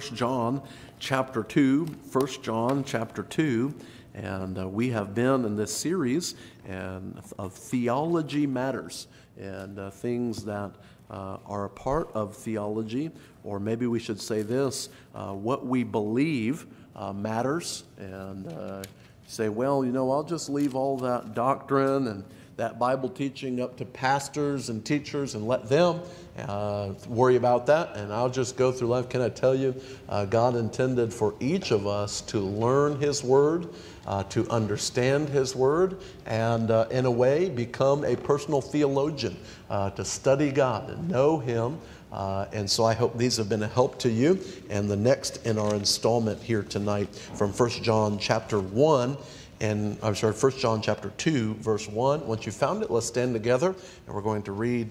turn to 1 John chapter 2. 1 John chapter 2. And uh, we have been in this series and, of Theology Matters and uh, things that uh, are a part of theology, or maybe we should say this uh, what we believe uh, matters. And uh, say, well, you know, I'll just leave all that doctrine and that Bible teaching up to pastors and teachers and let them uh, worry about that. And I'll just go through life. Can I tell you, uh, God intended for each of us to learn His Word, uh, to understand His Word, and uh, in a way become a personal theologian, uh, to study God and know Him. Uh, and so I hope these have been a help to you. And the next in our installment here tonight from 1 John chapter 1 and I'm sorry, 1 John chapter 2, verse 1. Once you found it, let's stand together and we're going to read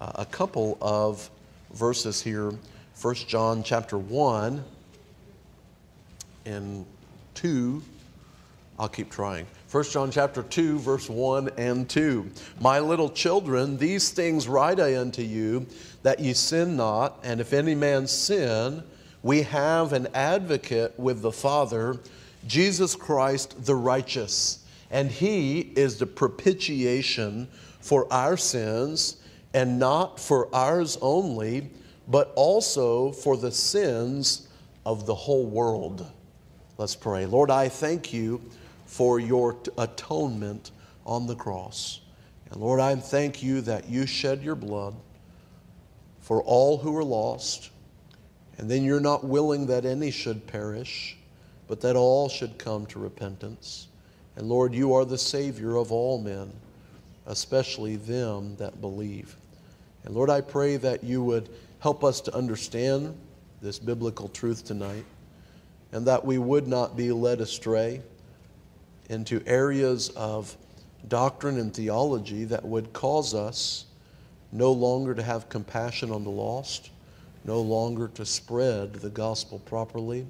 uh, a couple of verses here. 1 John chapter 1 and 2. I'll keep trying. 1 John chapter 2, verse 1 and 2. My little children, these things write I unto you, that ye sin not, and if any man sin, we have an advocate with the Father Jesus Christ the righteous, and he is the propitiation for our sins, and not for ours only, but also for the sins of the whole world. Let's pray. Lord, I thank you for your atonement on the cross. And Lord, I thank you that you shed your blood for all who are lost, and then you're not willing that any should perish but that all should come to repentance. And Lord, you are the Savior of all men, especially them that believe. And Lord, I pray that you would help us to understand this biblical truth tonight, and that we would not be led astray into areas of doctrine and theology that would cause us no longer to have compassion on the lost, no longer to spread the gospel properly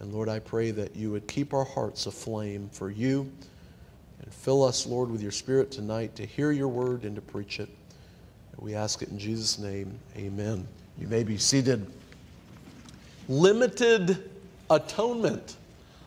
and Lord, I pray that you would keep our hearts aflame for you and fill us, Lord, with your Spirit tonight to hear your word and to preach it. We ask it in Jesus' name. Amen. You may be seated. Limited atonement.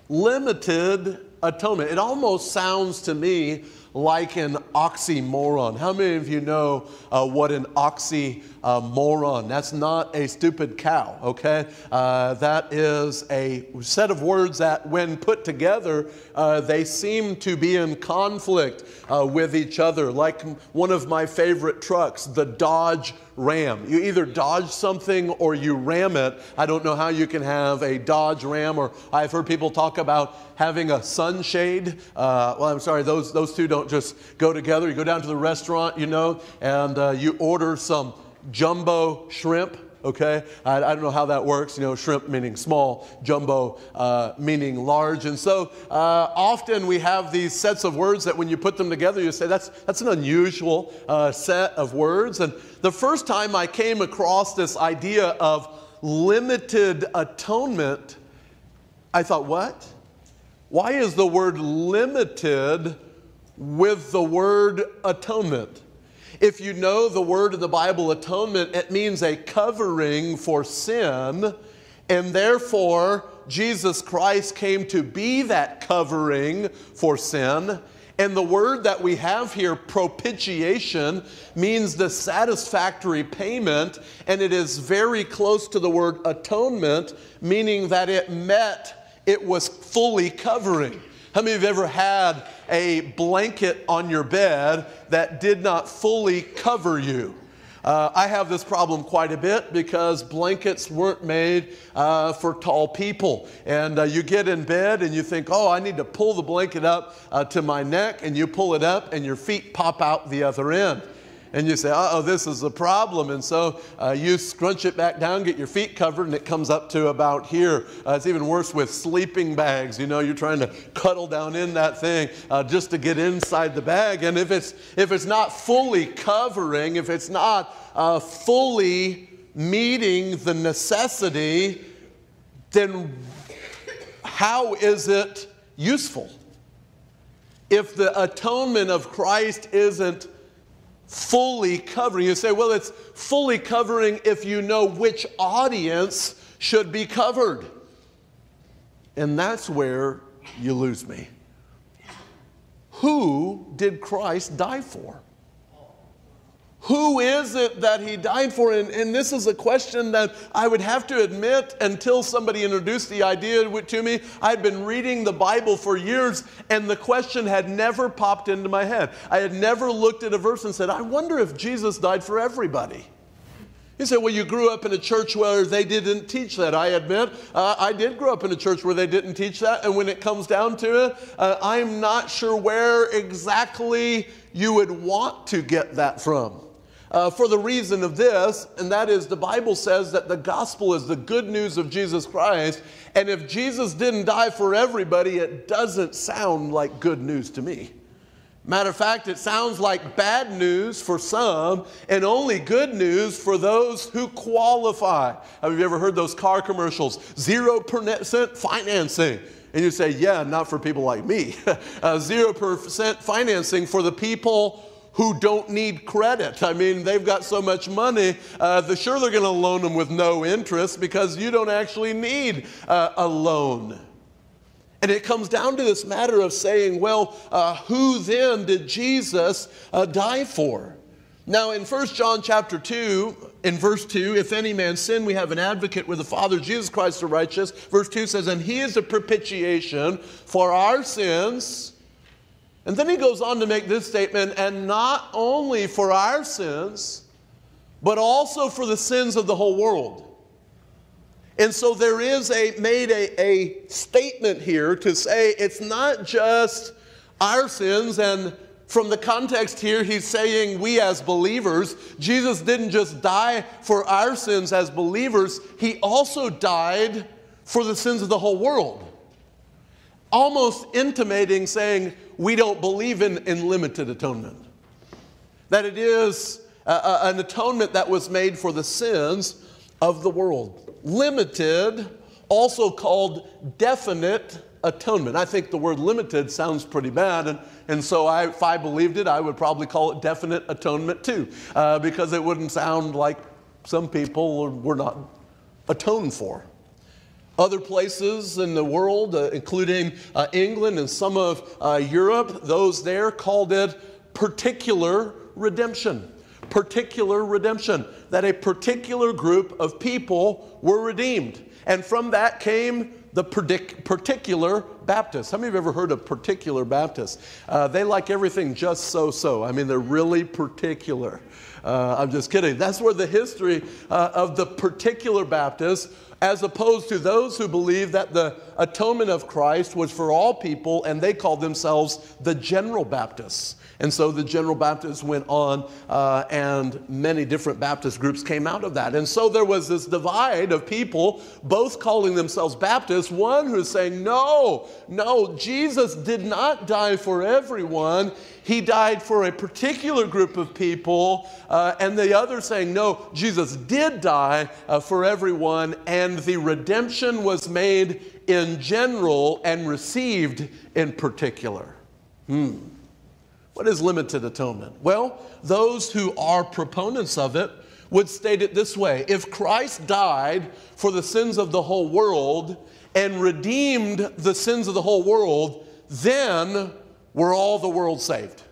Limited atonement. It almost sounds to me like an oxymoron. How many of you know uh, what an oxymoron? That's not a stupid cow, okay? Uh, that is a set of words that, when put together, uh, they seem to be in conflict uh, with each other. Like one of my favorite trucks, the Dodge Ram. You either dodge something or you ram it. I don't know how you can have a Dodge Ram, or I've heard people talk about having a sunshade. Uh, well, I'm sorry, those, those two don't just go together. You go down to the restaurant, you know, and uh, you order some jumbo shrimp okay? I, I, don't know how that works, you know, shrimp meaning small, jumbo uh, meaning large. And so uh, often we have these sets of words that when you put them together, you say, that's, that's an unusual uh, set of words. And the first time I came across this idea of limited atonement, I thought, what? Why is the word limited with the word atonement? If you know the word of the Bible, atonement, it means a covering for sin, and therefore Jesus Christ came to be that covering for sin. And the word that we have here, propitiation, means the satisfactory payment, and it is very close to the word atonement, meaning that it met, it was fully covering. How many of you have ever had a blanket on your bed that did not fully cover you? Uh, I have this problem quite a bit because blankets weren't made uh, for tall people. And uh, you get in bed and you think, oh, I need to pull the blanket up uh, to my neck, and you pull it up, and your feet pop out the other end and you say, uh oh, this is a problem. And so uh, you scrunch it back down, get your feet covered, and it comes up to about here. Uh, it's even worse with sleeping bags. You know, you're trying to cuddle down in that thing uh, just to get inside the bag. And if it's, if it's not fully covering, if it's not uh, fully meeting the necessity, then how is it useful? If the atonement of Christ isn't fully covering. You say, well, it's fully covering if you know which audience should be covered. And that's where you lose me. Who did Christ die for? Who is it that he died for? And, and, this is a question that I would have to admit until somebody introduced the idea to me. I'd been reading the Bible for years and the question had never popped into my head. I had never looked at a verse and said, I wonder if Jesus died for everybody. You say, well, you grew up in a church where they didn't teach that. I admit, uh, I did grow up in a church where they didn't teach that. And when it comes down to it, uh, I'm not sure where exactly you would want to get that from. Uh, for the reason of this, and that is the Bible says that the gospel is the good news of Jesus Christ. And if Jesus didn't die for everybody, it doesn't sound like good news to me. Matter of fact, it sounds like bad news for some and only good news for those who qualify. Have you ever heard those car commercials? Zero percent financing. And you say, yeah, not for people like me. Uh, zero percent financing for the people who don't need credit. I mean, they've got so much money, uh, they're sure they're going to loan them with no interest because you don't actually need uh, a loan. And it comes down to this matter of saying, well, uh, who then did Jesus uh, die for? Now, in 1 John chapter 2, in verse 2, if any man sin, we have an advocate with the Father, Jesus Christ the righteous. Verse 2 says, and he is a propitiation for our sins. And then he goes on to make this statement, and not only for our sins, but also for the sins of the whole world. And so there is a made a, a statement here to say it's not just our sins and from the context here, he's saying we as believers, Jesus didn't just die for our sins as believers, he also died for the sins of the whole world. Almost intimating saying we don't believe in, in limited atonement. That it is a, a, an atonement that was made for the sins of the world limited, also called definite atonement. I think the word limited sounds pretty bad, and, and so I, if I believed it, I would probably call it definite atonement too, uh, because it wouldn't sound like some people were not atoned for. Other places in the world, uh, including uh, England and some of uh, Europe, those there called it particular redemption particular redemption, that a particular group of people were redeemed. And from that came the particular Baptists. How many of you have ever heard of particular Baptists? Uh, they like everything just so so. I mean, they're really particular. Uh, I'm just kidding. That's where the history uh, of the particular Baptists, as opposed to those who believe that the atonement of Christ was for all people, and they called themselves the General Baptists. And so the General Baptists went on, uh, and many different Baptist groups came out of that. And so there was this divide of people, both calling themselves Baptists. One who's saying, No, no, Jesus did not die for everyone. He died for a particular group of people. Uh, and the other saying, No, Jesus did die uh, for everyone, and the redemption was made in general and received in particular. Hmm. What is limited atonement? Well, those who are proponents of it would state it this way If Christ died for the sins of the whole world and redeemed the sins of the whole world, then were all the world saved.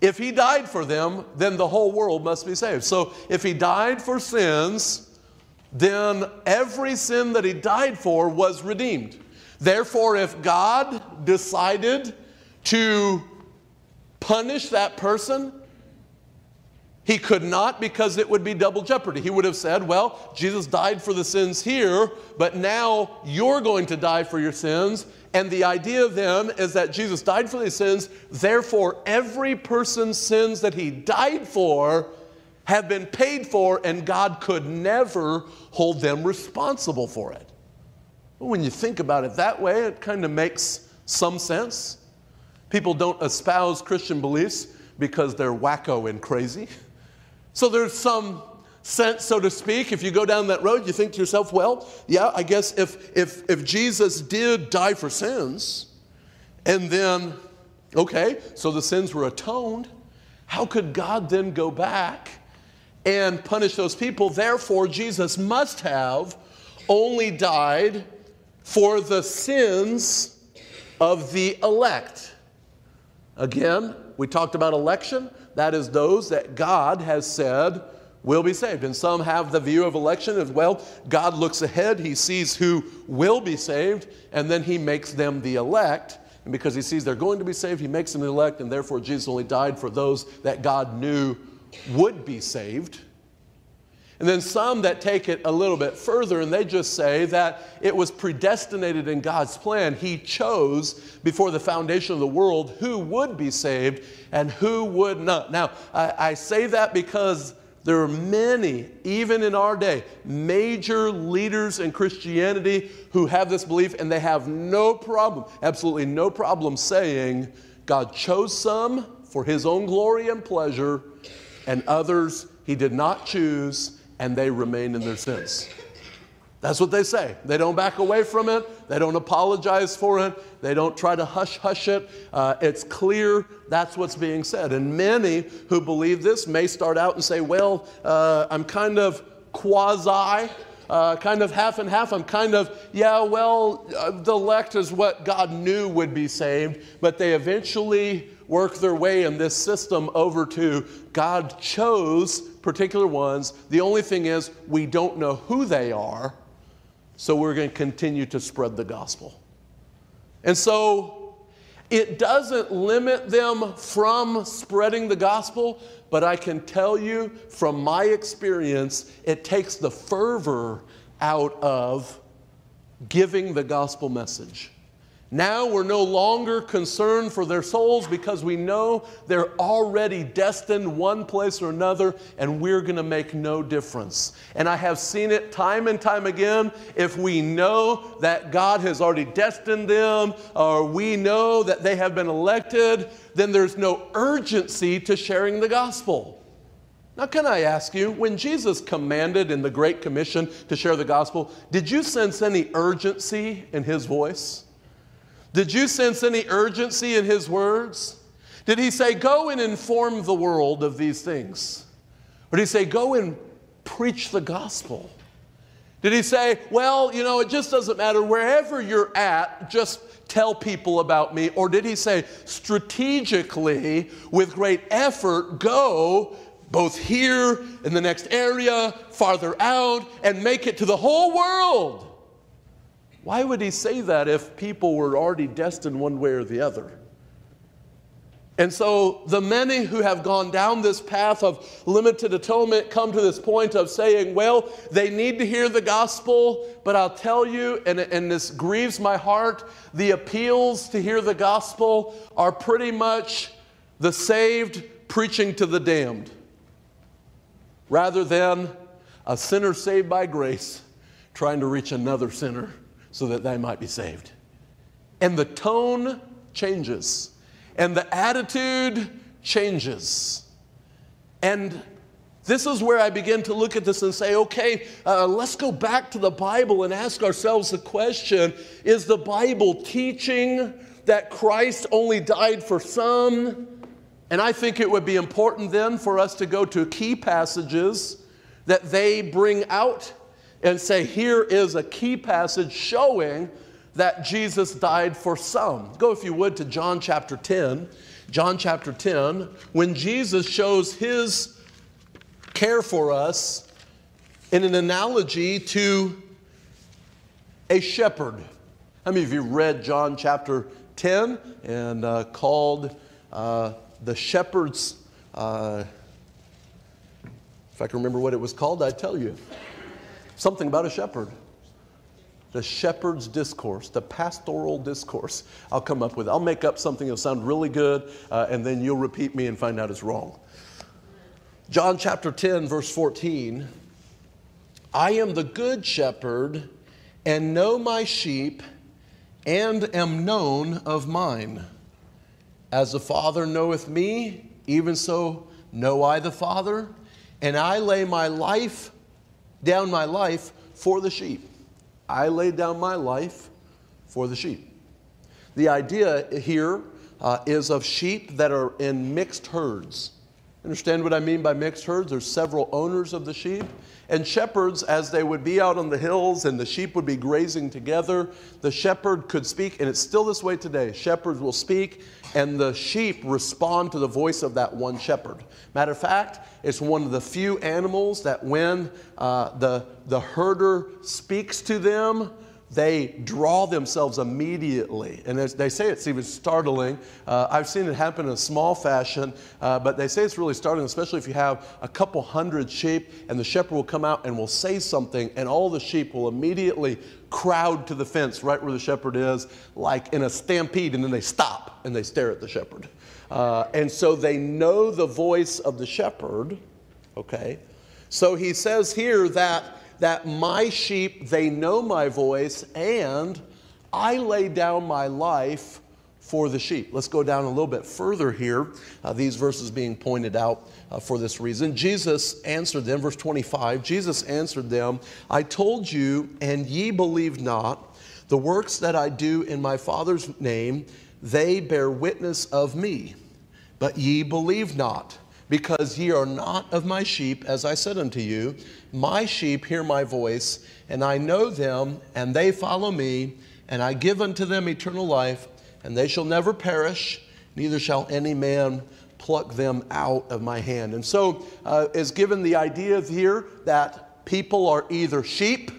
If he died for them, then the whole world must be saved. So if he died for sins, then every sin that he died for was redeemed. Therefore, if God decided to punish that person? He could not because it would be double jeopardy. He would have said, Well, Jesus died for the sins here, but now you're going to die for your sins. And the idea then is that Jesus died for these sins, therefore, every person's sins that he died for have been paid for, and God could never hold them responsible for it. When you think about it that way, it kind of makes some sense. People don't espouse Christian beliefs because they're wacko and crazy. So there's some sense, so to speak, if you go down that road, you think to yourself, well, yeah, I guess if, if, if Jesus did die for sins, and then, okay, so the sins were atoned, how could God then go back and punish those people? Therefore, Jesus must have only died for the sins of the elect. Again, we talked about election. That is those that God has said will be saved. And some have the view of election as well. God looks ahead, He sees who will be saved, and then He makes them the elect. And because He sees they're going to be saved, He makes them the elect, and therefore Jesus only died for those that God knew would be saved. And then some that take it a little bit further and they just say that it was predestinated in God's plan. He chose before the foundation of the world who would be saved and who would not. Now, I, I say that because there are many, even in our day, major leaders in Christianity who have this belief and they have no problem, absolutely no problem saying God chose some for his own glory and pleasure and others he did not choose and they remain in their sins. That's what they say. They don't back away from it. They don't apologize for it. They don't try to hush hush it. Uh, it's clear that's what's being said. And many who believe this may start out and say, well, uh, I'm kind of quasi. Uh, kind of half and half. I'm kind of, yeah, well, uh, the elect is what God knew would be saved, but they eventually work their way in this system over to God chose particular ones. The only thing is, we don't know who they are, so we're going to continue to spread the gospel. And so it doesn't limit them from spreading the gospel, but I can tell you from my experience, it takes the fervor out of giving the gospel message. Now we're no longer concerned for their souls because we know they're already destined one place or another and we're going to make no difference. And I have seen it time and time again. If we know that God has already destined them or we know that they have been elected, then there's no urgency to sharing the gospel. Now, can I ask you, when Jesus commanded in the Great Commission to share the gospel, did you sense any urgency in his voice? Did you sense any urgency in his words? Did he say, Go and inform the world of these things? Or did he say, Go and preach the gospel? Did he say, Well, you know, it just doesn't matter. Wherever you're at, just tell people about me? Or did he say, strategically, with great effort, go both here in the next area, farther out, and make it to the whole world? Why would he say that if people were already destined one way or the other? And so the many who have gone down this path of limited atonement come to this point of saying, well, they need to hear the gospel, but I'll tell you, and, and this grieves my heart, the appeals to hear the gospel are pretty much the saved preaching to the damned, rather than a sinner saved by grace trying to reach another sinner so that they might be saved. And the tone changes, and the attitude changes. And this is where I begin to look at this and say, okay, uh, let's go back to the Bible and ask ourselves the question Is the Bible teaching that Christ only died for some? And I think it would be important then for us to go to key passages that they bring out and say, here is a key passage showing that Jesus died for some. Go, if you would, to John chapter 10. John chapter 10, when Jesus shows his care for us in an analogy to a shepherd. How many of you read John chapter 10 and uh, called uh, the shepherd's? Uh, if I can remember what it was called, I'd tell you. Something about a shepherd. The shepherd's discourse, the pastoral discourse. I'll come up with. I'll make up something that'll sound really good, uh, and then you'll repeat me and find out it's wrong. John chapter 10, verse 14 I am the good shepherd, and know my sheep, and am known of mine. As the Father knoweth me, even so know I the Father, and I lay my life down my life for the sheep. I laid down my life for the sheep. The idea here uh, is of sheep that are in mixed herds. Understand what I mean by mixed herds? There's several owners of the sheep. And shepherds, as they would be out on the hills and the sheep would be grazing together, the shepherd could speak, and it's still this way today. Shepherds will speak, and the sheep respond to the voice of that one shepherd. Matter of fact, it's one of the few animals that when uh, the, the herder speaks to them, they draw themselves immediately. And they say it's even startling. Uh, I've seen it happen in a small fashion, uh, but they say it's really startling, especially if you have a couple hundred sheep and the shepherd will come out and will say something, and all the sheep will immediately crowd to the fence right where the shepherd is, like in a stampede, and then they stop and they stare at the shepherd. Uh, and so they know the voice of the shepherd, okay? So he says here that that my sheep, they know my voice, and I lay down my life for the sheep. Let's go down a little bit further here, uh, these verses being pointed out uh, for this reason. Jesus answered them, verse 25 Jesus answered them, I told you, and ye believe not. The works that I do in my Father's name, they bear witness of me, but ye believe not because ye are not of my sheep, as I said unto you. My sheep hear my voice, and I know them, and they follow me, and I give unto them eternal life, and they shall never perish, neither shall any man pluck them out of my hand. And so uh, is given the idea here that people are either sheep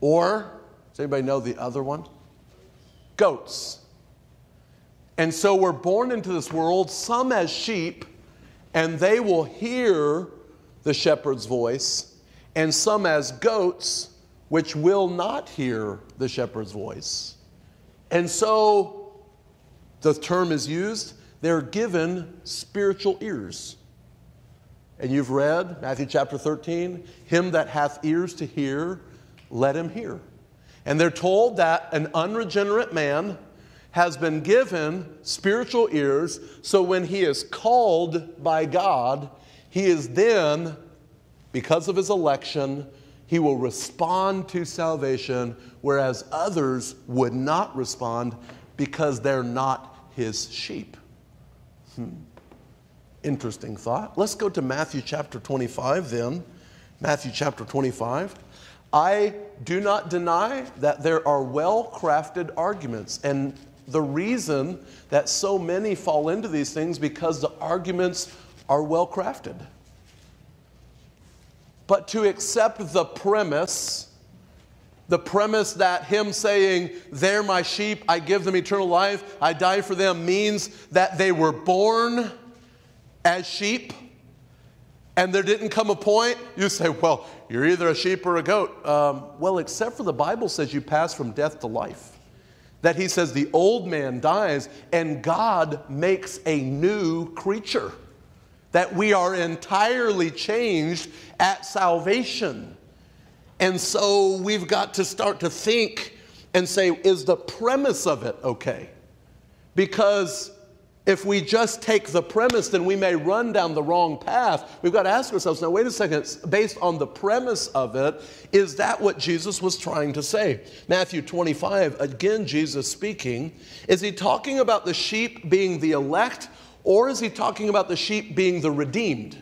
or, does anybody know the other one? Goats. And so we're born into this world, some as sheep, and they will hear the shepherd's voice, and some as goats, which will not hear the shepherd's voice. And so the term is used, they're given spiritual ears. And you've read Matthew chapter 13, him that hath ears to hear, let him hear. And they're told that an unregenerate man has been given spiritual ears, so when he is called by God, he is then, because of his election, he will respond to salvation, whereas others would not respond because they're not his sheep. Hmm. Interesting thought. Let's go to Matthew chapter 25 then. Matthew chapter 25. I do not deny that there are well crafted arguments, and the reason that so many fall into these things because the arguments are well crafted. But to accept the premise, the premise that him saying, They're my sheep, I give them eternal life, I die for them, means that they were born as sheep. And there didn't come a point, you say, Well, you're either a sheep or a goat. Um, well, except for the Bible says you pass from death to life that he says the old man dies and God makes a new creature. That we are entirely changed at salvation. And so we've got to start to think and say, is the premise of it okay? Because if we just take the premise, then we may run down the wrong path. We've got to ask ourselves now, wait a second, based on the premise of it, is that what Jesus was trying to say? Matthew 25, again, Jesus speaking, is he talking about the sheep being the elect, or is he talking about the sheep being the redeemed?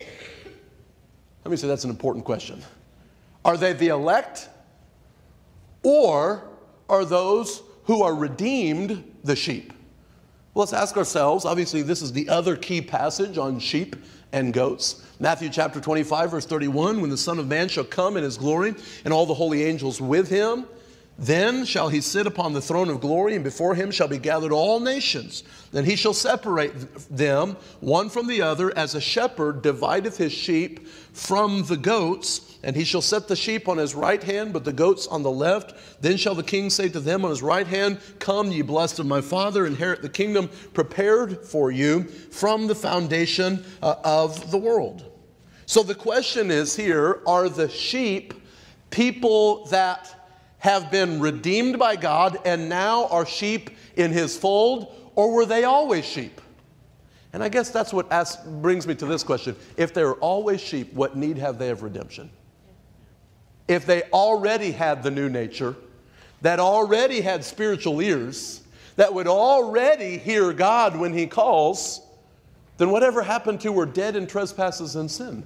Let me say that's an important question. Are they the elect, or are those who are redeemed the sheep? Let's ask ourselves obviously, this is the other key passage on sheep and goats. Matthew chapter 25, verse 31 When the Son of Man shall come in his glory, and all the holy angels with him, then shall he sit upon the throne of glory, and before him shall be gathered all nations. Then he shall separate them one from the other, as a shepherd divideth his sheep from the goats. And he shall set the sheep on his right hand, but the goats on the left. Then shall the king say to them on his right hand, Come, ye blessed of my father, inherit the kingdom prepared for you from the foundation uh, of the world. So the question is here are the sheep people that have been redeemed by God and now are sheep in his fold, or were they always sheep? And I guess that's what asks, brings me to this question. If they're always sheep, what need have they of redemption? If they already had the new nature, that already had spiritual ears, that would already hear God when He calls, then whatever happened to we're dead in trespasses and sin?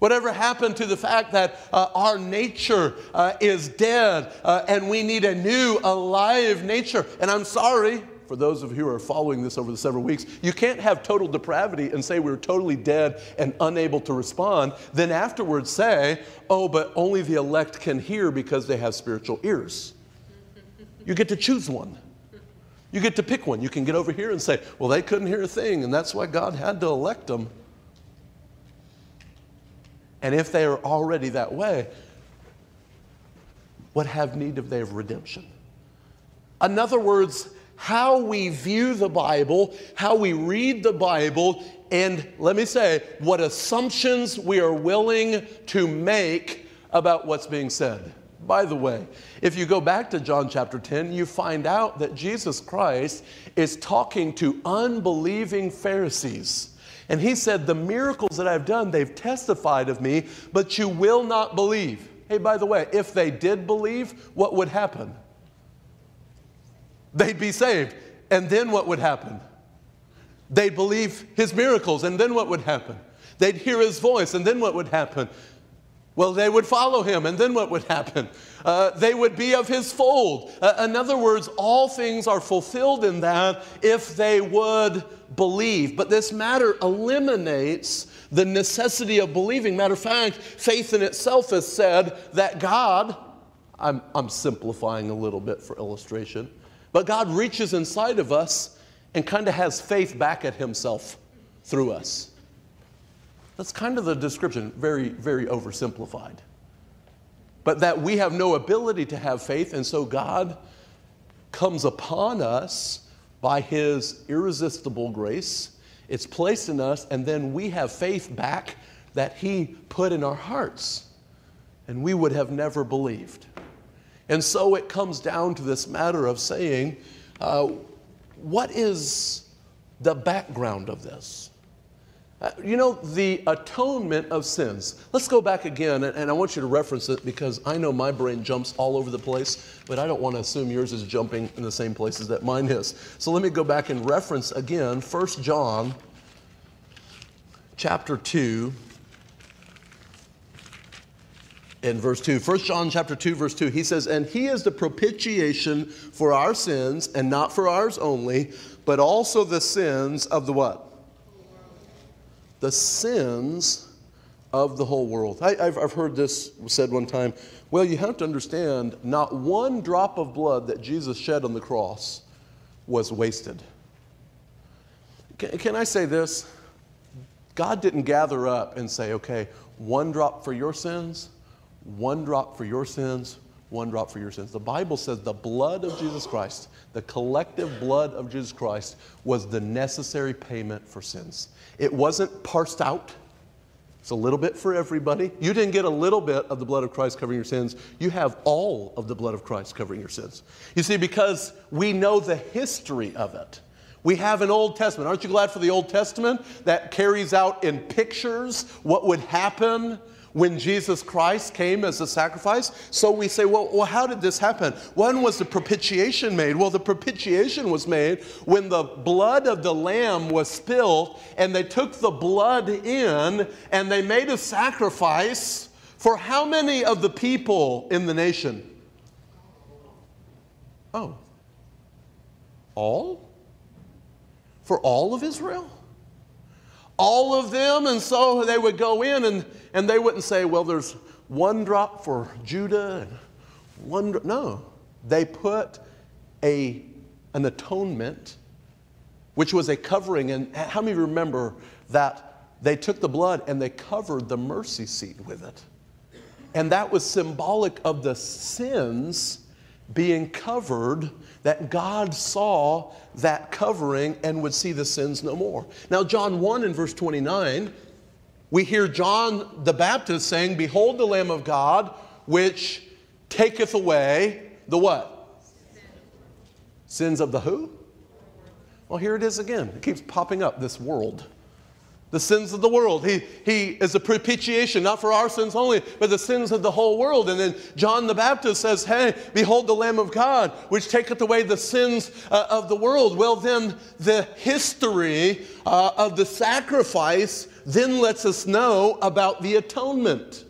Whatever happened to the fact that uh, our nature uh, is dead uh, and we need a new, alive nature? And I'm sorry, for those of you who are following this over the several weeks, you can't have total depravity and say we're totally dead and unable to respond, then afterwards say, oh, but only the elect can hear because they have spiritual ears. You get to choose one. You get to pick one. You can get over here and say, well, they couldn't hear a thing, and that's why God had to elect them. And if they are already that way, what have need of they of redemption? In other words, how we view the Bible, how we read the Bible, and let me say, what assumptions we are willing to make about what's being said. By the way, if you go back to John chapter 10, you find out that Jesus Christ is talking to unbelieving Pharisees. And he said, The miracles that I've done, they've testified of me, but you will not believe. Hey, by the way, if they did believe, what would happen? They'd be saved. And then what would happen? They'd believe his miracles, and then what would happen? They'd hear his voice, and then what would happen? Well, they would follow him, and then what would happen? Uh, they would be of his fold. Uh, in other words, all things are fulfilled in that if they would believe. But this matter eliminates the necessity of believing. Matter of fact, faith in itself has said that God, I'm, I'm simplifying a little bit for illustration, but God reaches inside of us and kind of has faith back at himself through us. That's kind of the description, very, very oversimplified. But that we have no ability to have faith, and so God comes upon us by his irresistible grace. It's placed in us, and then we have faith back that he put in our hearts, and we would have never believed. And so it comes down to this matter of saying, uh, what is the background of this? Uh, you know, the atonement of sins. Let's go back again, and, and, I want you to reference it because I know my brain jumps all over the place, but I don't want to assume yours is jumping in the same places that mine is. So let me go back and reference again 1 John chapter 2 in verse 2 1 john chapter 2 verse 2 he says and he is the propitiation for our sins and not for ours only but also the sins of the what the sins of the whole world. I, have I've heard this said one time. Well, you have to understand, not one drop of blood that Jesus shed on the cross was wasted. Can, can I say this? God didn't gather up and say, okay, one drop for your sins, one drop for your sins, one drop for your sins. The Bible says the blood of Jesus Christ, the collective blood of Jesus Christ, was the necessary payment for sins. It wasn't parsed out. It's a little bit for everybody. You didn't get a little bit of the blood of Christ covering your sins. You have all of the blood of Christ covering your sins. You see, because we know the history of it. We have an Old Testament. Aren't you glad for the Old Testament that carries out in pictures what would happen when Jesus Christ came as a sacrifice. So we say, well, well, how did this happen? When was the propitiation made? Well, the propitiation was made when the blood of the lamb was spilled, and they took the blood in and they made a sacrifice for how many of the people in the nation? Oh, all? For all of Israel? All of them. And so they would go in and, and they wouldn't say, well, there's one drop for Judah and one drop. No, they put a, an atonement, which was a covering. And how many remember that they took the blood and they covered the mercy seat with it? And that was symbolic of the sins being covered, that God saw that covering and would see the sins no more. Now, John 1 in verse 29, we hear John the Baptist saying, Behold the Lamb of God, which taketh away the what? Sins of the who? Well, here it is again. It keeps popping up this world. The sins of the world. He, he is a propitiation, not for our sins only, but the sins of the whole world. And then John the Baptist says, Hey, behold the Lamb of God, which taketh away the sins uh, of the world. Well, then the history uh, of the sacrifice then lets us know about the atonement.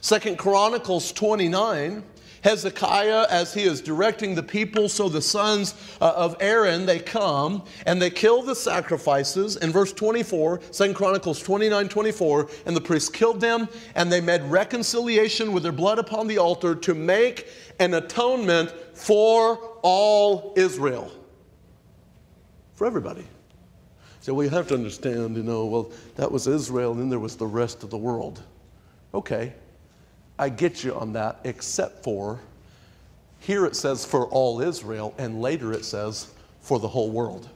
Second Chronicles 29 Hezekiah, as he is directing the people, so the sons uh, of Aaron, they come and they kill the sacrifices. In verse 24, 2 Chronicles 29 24, and the priests killed them, and they made reconciliation with their blood upon the altar to make an atonement for all Israel. For everybody. So we have to understand, you know, well, that was Israel, and then there was the rest of the world. Okay, I get you on that, except for here it says for all Israel, and later it says for the whole world.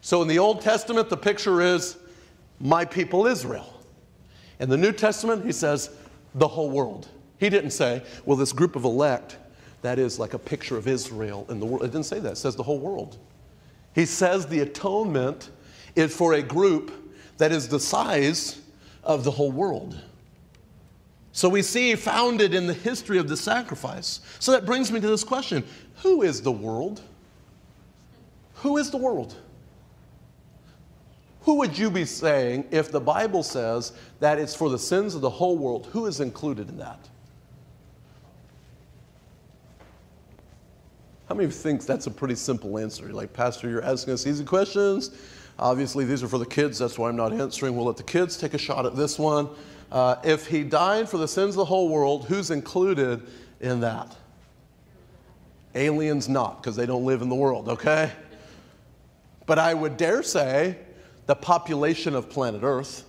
So in the Old Testament, the picture is my people Israel. In the New Testament, he says the whole world. He didn't say, well, this group of elect, that is like a picture of Israel in the world. It didn't say that, it says the whole world. He says the atonement is for a group that is the size of the whole world. So we see founded in the history of the sacrifice. So that brings me to this question Who is the world? Who is the world? Who would you be saying if the Bible says that it's for the sins of the whole world? Who is included in that? How many of you think that's a pretty simple answer? You're like, Pastor, you're asking us easy questions. Obviously, these are for the kids. That's why I'm not answering. We'll let the kids take a shot at this one. Uh, if he died for the sins of the whole world, who's included in that? Aliens not, because they don't live in the world, okay? But I would dare say the population of planet Earth,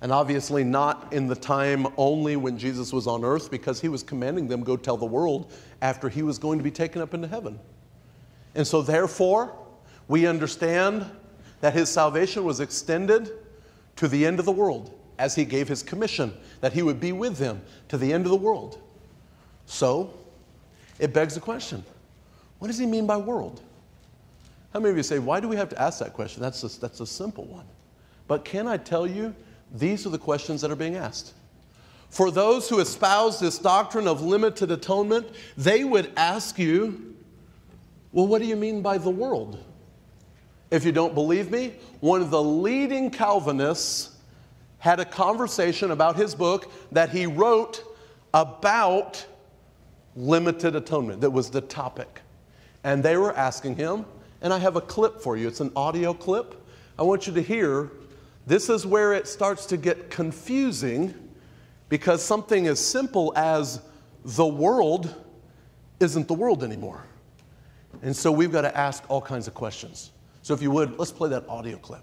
and obviously not in the time only when Jesus was on earth, because he was commanding them go tell the world after he was going to be taken up into heaven. And so, therefore, we understand that his salvation was extended to the end of the world as he gave his commission that he would be with them to the end of the world. So, it begs the question what does he mean by world? How many of you say, why do we have to ask that question? That's a, that's a simple one. But can I tell you, these are the questions that are being asked. For those who espouse this doctrine of limited atonement, they would ask you, well, what do you mean by the world? If you don't believe me, one of the leading Calvinists had a conversation about his book that he wrote about limited atonement. That was the topic. And they were asking him, and I have a clip for you. It's an audio clip. I want you to hear. This is where it starts to get confusing because something as simple as the world isn't the world anymore. And so we've got to ask all kinds of questions. So if you would, let's play that audio clip.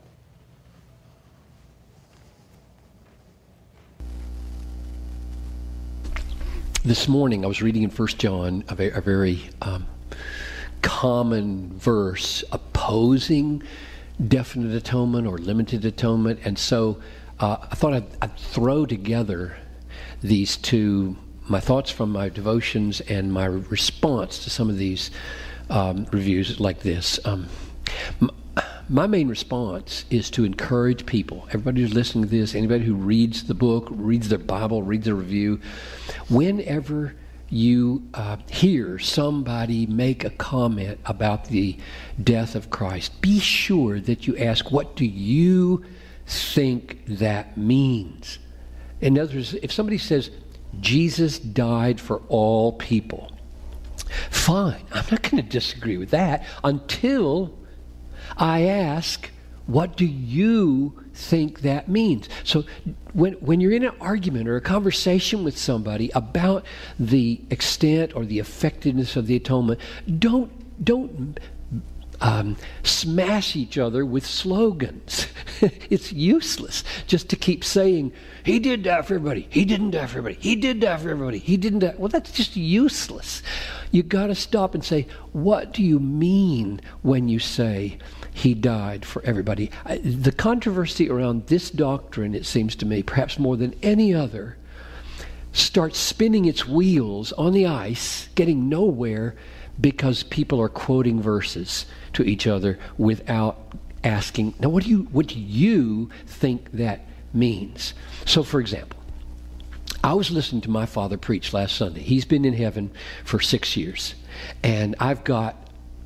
This morning I was reading in First John a a very um, common verse opposing definite atonement or limited atonement, and so uh, I thought I'd, I'd, throw together these two my thoughts from my devotions and my response to some of these um, reviews like this. Um, my main response is to encourage people, everybody who's listening to this, anybody who reads the book, reads their Bible, reads the review, whenever you uh, hear somebody make a comment about the death of Christ, be sure that you ask, What do you think that means? In other words, if somebody says, Jesus died for all people, fine, I'm not going to disagree with that until I ask, what do you think that means? So when, when you're in an argument or a conversation with somebody about the extent or the effectiveness of the atonement, don't, don't um, smash each other with slogans. it's useless just to keep saying, he did die for everybody, he didn't die for everybody, he did die for everybody, he didn't. Well, that's just useless. You got to stop and say, what do you mean when you say he died for everybody? The controversy around this doctrine, it seems to me, perhaps more than any other, starts spinning its wheels on the ice, getting nowhere because people are quoting verses to each other without asking, now what do you, what do you think that means? So, for example, I was listening to my father preach last Sunday. He's been in heaven for six years. And I've got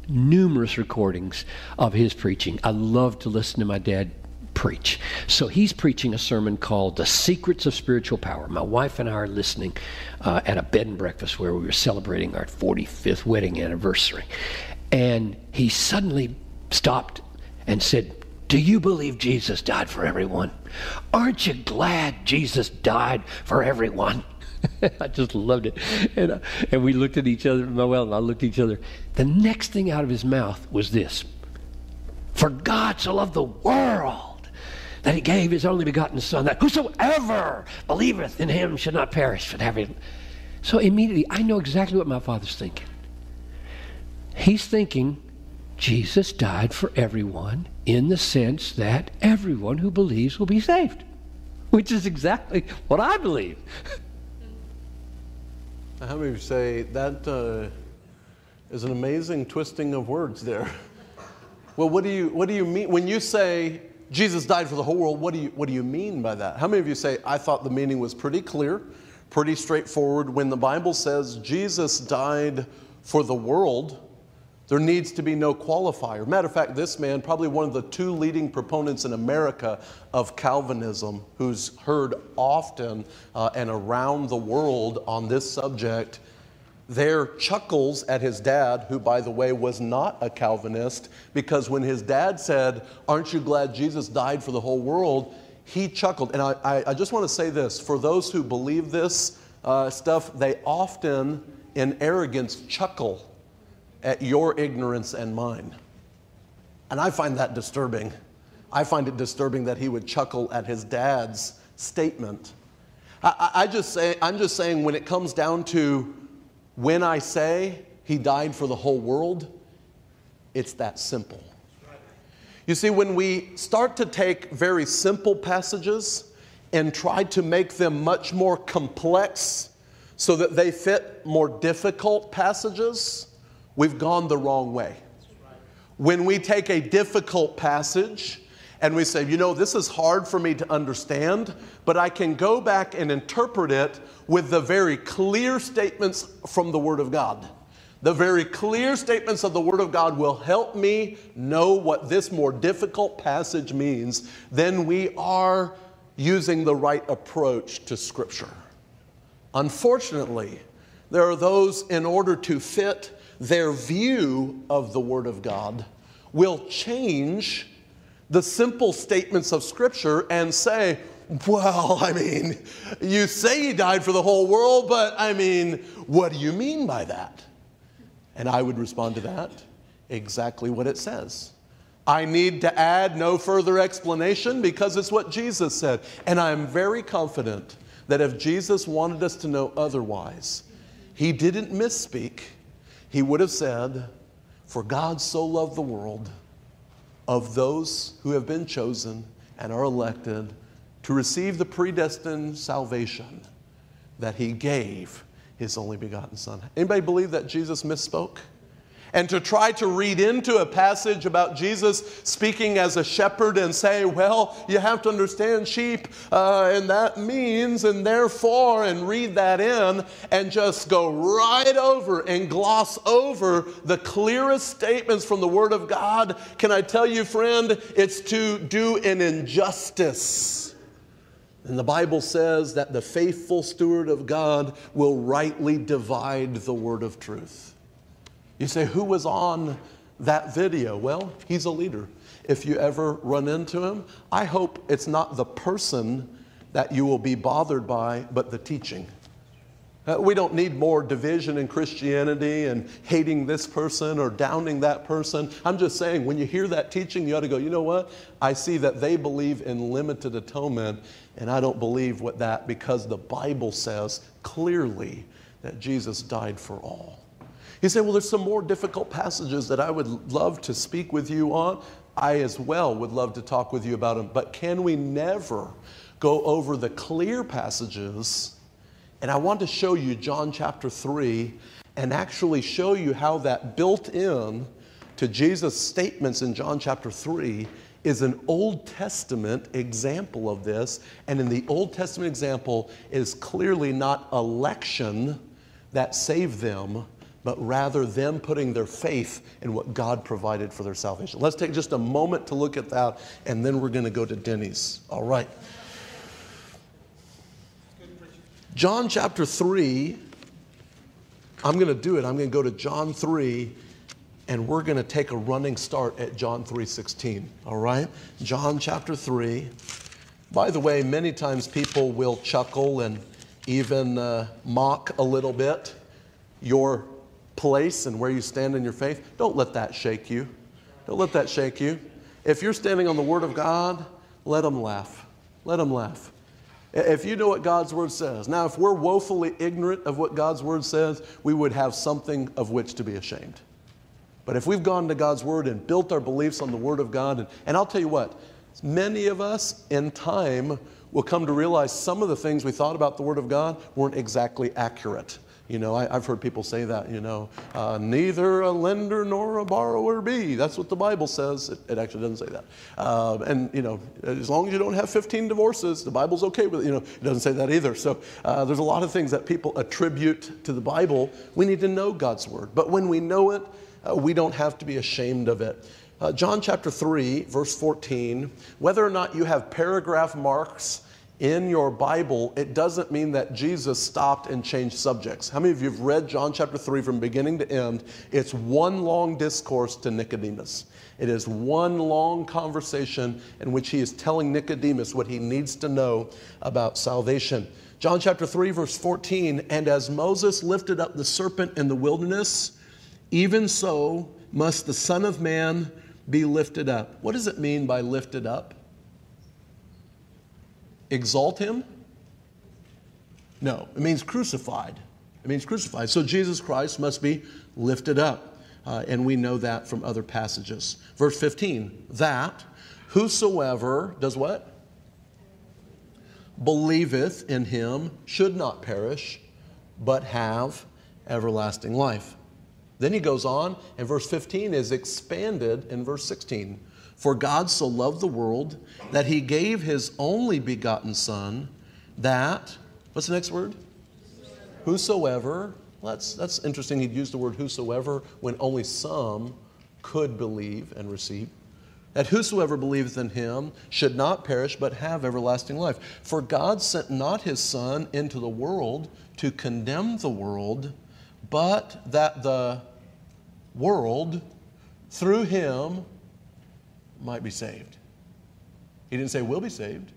numerous recordings of his preaching. I love to listen to my dad preach. So he's preaching a sermon called The Secrets of Spiritual Power. My wife and I are listening uh, at a bed and breakfast where we were celebrating our 45th wedding anniversary. And he suddenly stopped and said, Do you believe Jesus died for everyone? Aren't you glad Jesus died for everyone? I just loved it. And, uh, and we looked at each other, Noel and I looked at each other. The next thing out of his mouth was this For God so loved the world that he gave his only begotten Son, that whosoever believeth in him should not perish, but have it. So immediately, I know exactly what my father's thinking. He's thinking, Jesus died for everyone in the sense that everyone who believes will be saved, which is exactly what I believe. How many of you say that uh, is an amazing twisting of words there? Well, what do you what do you mean when you say Jesus died for the whole world? What do you what do you mean by that? How many of you say I thought the meaning was pretty clear, pretty straightforward? When the Bible says Jesus died for the world, there needs to be no qualifier. Matter of fact, this man, probably one of the two leading proponents in America of Calvinism, who's heard often uh, and around the world on this subject, there chuckles at his dad, who, by the way, was not a Calvinist, because when his dad said, Aren't you glad Jesus died for the whole world? he chuckled. And I, I, just want to say this for those who believe this uh, stuff, they often, in arrogance, chuckle at your ignorance and mine. And I find that disturbing. I find it disturbing that he would chuckle at his dad's statement. I, I, just say, I'm just saying, when it comes down to when I say he died for the whole world, it's that simple. You see, when we start to take very simple passages and try to make them much more complex so that they fit more difficult passages, we've gone the wrong way. When we take a difficult passage and we say, you know, this is hard for me to understand, but I can go back and interpret it with the very clear statements from the Word of God. The very clear statements of the Word of God will help me know what this more difficult passage means. Then we are using the right approach to Scripture. Unfortunately, there are those, in order to fit their view of the Word of God will change the simple statements of Scripture and say, well, I mean, you say he died for the whole world, but I mean, what do you mean by that? And I would respond to that exactly what it says. I need to add no further explanation because it's what Jesus said. And I'm very confident that if Jesus wanted us to know otherwise, he didn't misspeak he would have said, For God so loved the world of those who have been chosen and are elected to receive the predestined salvation that he gave his only begotten son. Anybody believe that Jesus misspoke? And to try to read into a passage about Jesus speaking as a shepherd and say, well, you have to understand sheep, uh, and that means, and therefore, and read that in, and just go right over and gloss over the clearest statements from the Word of God, can I tell you, friend, it's to do an injustice. And the Bible says that the faithful steward of God will rightly divide the word of truth. You say, who was on that video? Well, he's a leader. If you ever run into him, I hope it's not the person that you will be bothered by, but the teaching. Uh, we don't need more division in Christianity and hating this person or downing that person. I'm just saying, when you hear that teaching, you ought to go, you know what? I see that they believe in limited atonement, and I don't believe what that because the Bible says clearly that Jesus died for all. He said, Well, there's some more difficult passages that I would love to speak with you on. I as well would love to talk with you about them. But can we never go over the clear passages? And I want to show you John chapter 3 and actually show you how that built in to Jesus' statements in John chapter 3 is an Old Testament example of this. And in the Old Testament example is clearly not election that saved them, but rather them putting their faith in what God provided for their salvation. Let's take just a moment to look at that, and then we're going to go to Denny's. All right. John chapter 3, I'm going to do it. I'm going to go to John 3 and we're going to take a running start at John 3:16, all right? John chapter 3. By the way, many times people will chuckle and even uh, mock a little bit your place and where you stand in your faith. Don't let that shake you. Don't let that shake you. If you're standing on the Word of God, let them laugh. Let them laugh. If you know what God's Word says. Now, if we're woefully ignorant of what God's Word says, we would have something of which to be ashamed. But if we've gone to God's Word and built our beliefs on the Word of God, and, and I'll tell you what, many of us in time will come to realize some of the things we thought about the Word of God weren't exactly accurate. You know, I, have heard people say that, you know, uh, neither a lender nor a borrower be. That's what the Bible says. It, it actually doesn't say that. Uh, and, you know, as long as you don't have 15 divorces, the Bible's okay with it. You know, it doesn't say that either. So uh, there's a lot of things that people attribute to the Bible. We need to know God's Word. But when we know it, uh, we don't have to be ashamed of it. Uh, John chapter 3, verse 14, whether or not you have paragraph marks in your Bible, it doesn't mean that Jesus stopped and changed subjects. How many of you have read John chapter 3 from beginning to end? It's one long discourse to Nicodemus. It is one long conversation in which he is telling Nicodemus what he needs to know about salvation. John chapter 3, verse 14, and as Moses lifted up the serpent in the wilderness, even so must the Son of Man be lifted up. What does it mean by lifted up? Exalt him? No, it means crucified. It means crucified. So Jesus Christ must be lifted up. Uh, and we know that from other passages. Verse 15, that whosoever does what? Believeth in him should not perish, but have everlasting life. Then he goes on, and verse 15 is expanded in verse 16. For God so loved the world that he gave his only begotten Son, that, what's the next word? Whosoever. Well, that's, that's interesting. He'd use the word whosoever when only some could believe and receive. That whosoever believeth in him should not perish, but have everlasting life. For God sent not his Son into the world to condemn the world, but that the world through him might be saved. He didn't say, will be saved.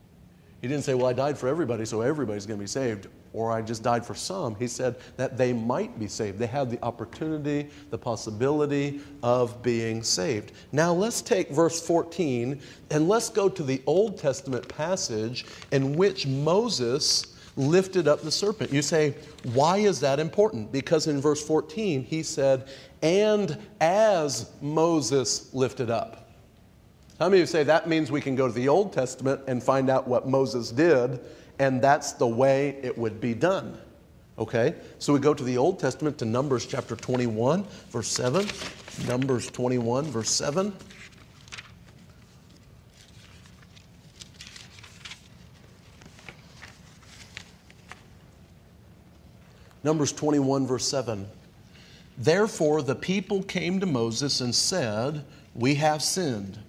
He didn't say, well, I died for everybody, so everybody's going to be saved, or I just died for some. He said that they might be saved. They have the opportunity, the possibility of being saved. Now, let's take verse 14 and let's go to the Old Testament passage in which Moses lifted up the serpent. You say, why is that important? Because in verse 14, he said, and as Moses lifted up. How many of you say that means we can go to the Old Testament and find out what Moses did, and that's the way it would be done? Okay, so we go to the Old Testament to Numbers chapter 21, verse 7. Numbers 21, verse 7. Numbers 21, verse 7. Therefore, the people came to Moses and said, We have sinned,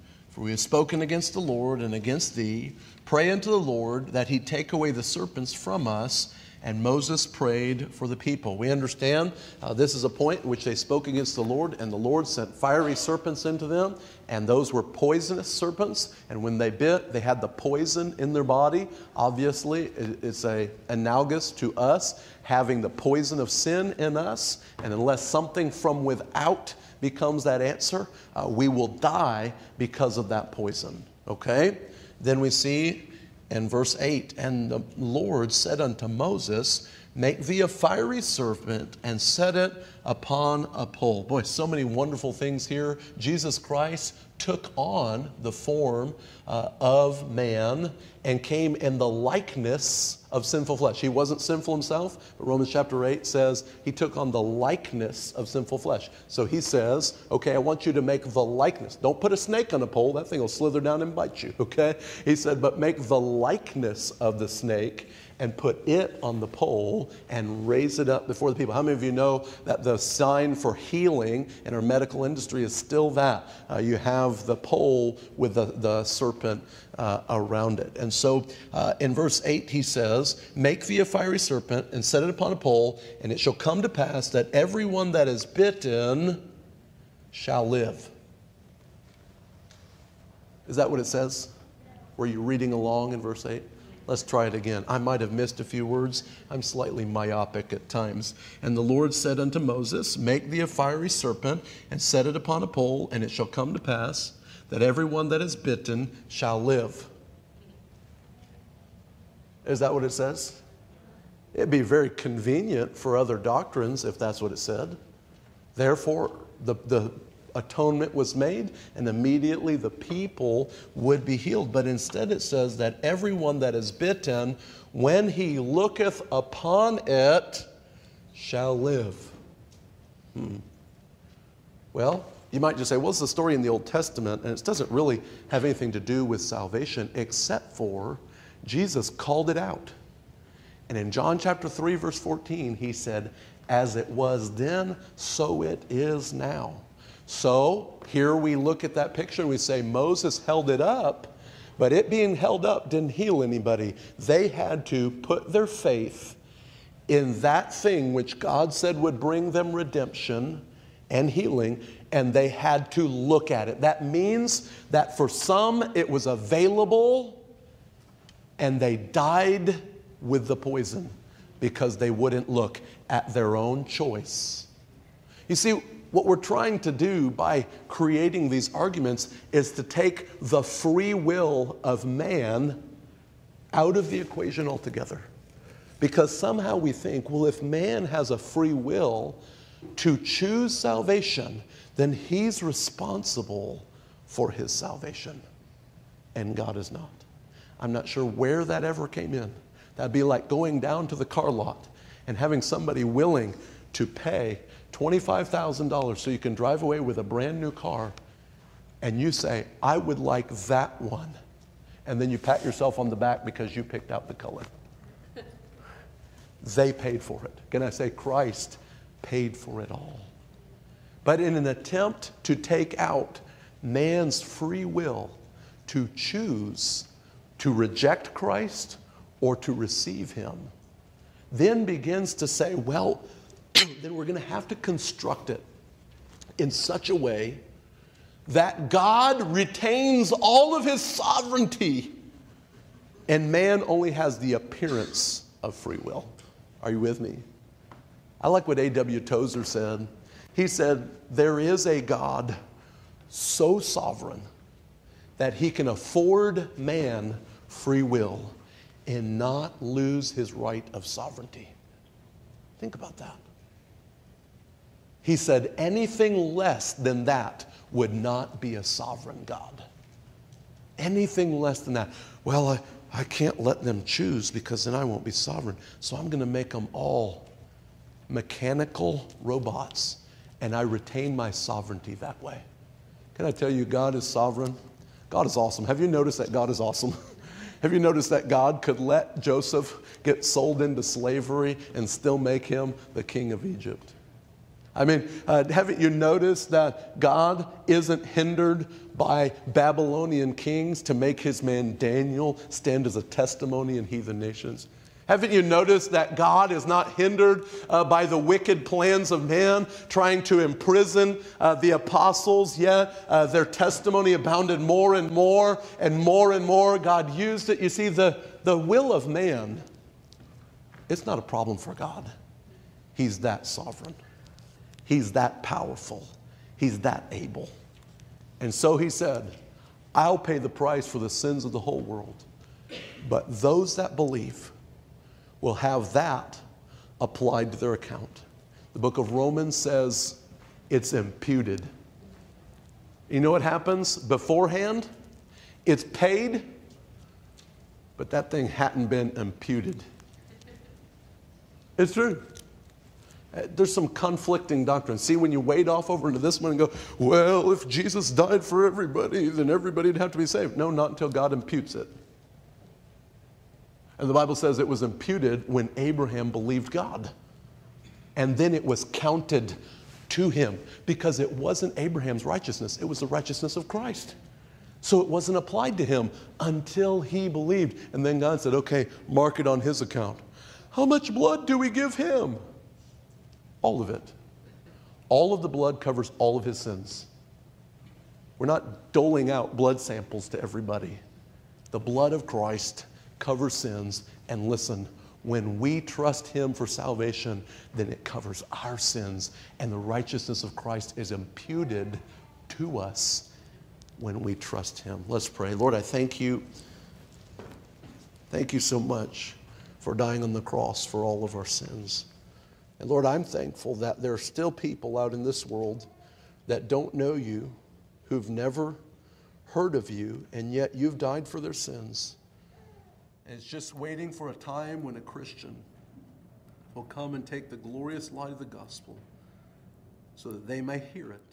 for we have spoken against the Lord and against thee. Pray unto the Lord that he take away the serpents from us and Moses prayed for the people. We understand uh, this is a point in which they spoke against the Lord, and the Lord sent fiery serpents into them, and those were poisonous serpents. And when they bit, they had the poison in their body. Obviously, it's a analogous to us having the poison of sin in us, and unless something from without becomes that answer, uh, we will die because of that poison. Okay? Then we see and verse 8 And the Lord said unto Moses, Make thee a fiery serpent and set it upon a pole. Boy, so many wonderful things here. Jesus Christ took on the form uh, of man and came in the likeness of sinful flesh. He wasn't sinful himself, but Romans chapter 8 says he took on the likeness of sinful flesh. So he says, okay, I want you to make the likeness. Don't put a snake on a pole, that thing will slither down and bite you, okay? He said, but make the likeness of the snake and put it on the pole and raise it up before the people. How many of you know that the sign for healing in our medical industry is still that? Uh, you have the pole with the, the serpent uh, around it. And so uh, in verse 8, he says, Make thee a fiery serpent and set it upon a pole, and it shall come to pass that everyone that is bitten shall live. Is that what it says? Were you reading along in verse 8? Let's try it again. I might have missed a few words. I'm slightly myopic at times. And the Lord said unto Moses, Make thee a fiery serpent and set it upon a pole, and it shall come to pass that everyone that is bitten shall live. Is that what it says? It'd be very convenient for other doctrines if that's what it said. Therefore, the, the atonement was made, and immediately the people would be healed. But instead, it says that everyone that is bitten, when he looketh upon it, shall live. Hmm. Well, you might just say, well, it's the story in the Old Testament, and it doesn't really have anything to do with salvation, except for Jesus called it out. And in John chapter 3, verse 14, he said, As it was then, so it is now. So here we look at that picture we say Moses held it up, but it being held up didn't heal anybody. They had to put their faith in that thing which God said would bring them redemption and healing, and they had to look at it. That means that for some it was available and they died with the poison because they wouldn't look at their own choice. You see, what we're trying to do by creating these arguments is to take the free will of man out of the equation altogether. Because somehow we think, well, if man has a free will to choose salvation, then he's responsible for his salvation. And God is not. I'm not sure where that ever came in. That'd be like going down to the car lot and having somebody willing to pay $25,000 so you can drive away with a brand new car, and you say, I would like that one. And then you pat yourself on the back because you picked out the color. they paid for it. Can I say, Christ paid for it all? But in an attempt to take out man's free will to choose to reject Christ or to receive him, then begins to say, well, then we're going to have to construct it in such a way that God retains all of his sovereignty and man only has the appearance of free will. Are you with me? I like what A.W. Tozer said. He said, There is a God so sovereign that he can afford man free will and not lose his right of sovereignty. Think about that. He said anything less than that would not be a sovereign God. Anything less than that. Well, I, I can't let them choose because then I won't be sovereign. So I'm going to make them all mechanical robots, and I retain my sovereignty that way. Can I tell you, God is sovereign? God is awesome. Have you noticed that God is awesome? Have you noticed that God could let Joseph get sold into slavery and still make him the king of Egypt? I mean, uh, haven't you noticed that God isn't hindered by Babylonian kings to make his man Daniel stand as a testimony in heathen nations? Haven't you noticed that God is not hindered uh, by the wicked plans of man trying to imprison uh, the apostles? Yet uh, their testimony abounded more and more and more and more. God used it. You see, the, the will of man, it's not a problem for God. He's that sovereign. He's that powerful. He's that able. And so he said, I'll pay the price for the sins of the whole world. But those that believe will have that applied to their account. The book of Romans says it's imputed. You know what happens beforehand? It's paid, but that thing hadn't been imputed It's true. There's some conflicting doctrine. See, when you wade off over into this one and go, well, if Jesus died for everybody, then everybody'd have to be saved. No, not until God imputes it. And the Bible says it was imputed when Abraham believed God. And then it was counted to him because it wasn't Abraham's righteousness, it was the righteousness of Christ. So it wasn't applied to him until he believed. And then God said, okay, mark it on his account. How much blood do we give him? All of it. All of the blood covers all of his sins. We're not doling out blood samples to everybody. The blood of Christ covers sins. And listen, when we trust him for salvation, then it covers our sins. And the righteousness of Christ is imputed to us when we trust him. Let's pray. Lord, I thank you. Thank you so much for dying on the cross for all of our sins. And Lord, I'm thankful that there are still people out in this world that don't know you, who've never heard of you, and yet you've died for their sins. And it's just waiting for a time when a Christian will come and take the glorious light of the gospel so that they may hear it